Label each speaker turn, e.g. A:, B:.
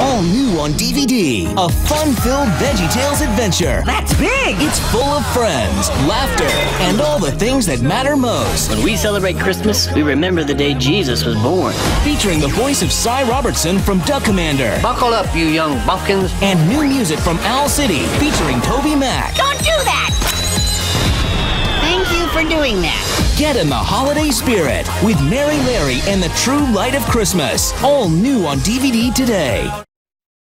A: All new on DVD. A fun-filled VeggieTales adventure.
B: That's big!
A: It's full of friends, laughter, and all the things that matter most.
C: When we celebrate Christmas, we remember the day Jesus was born.
A: Featuring the voice of Si Robertson from Duck Commander.
C: Buckle up, you young bumpkins.
A: And new music from Owl City featuring Toby Mac.
B: Don't do that! Thank you for doing that.
A: Get in the holiday spirit with Merry Larry and the True Light of Christmas. All new on DVD today.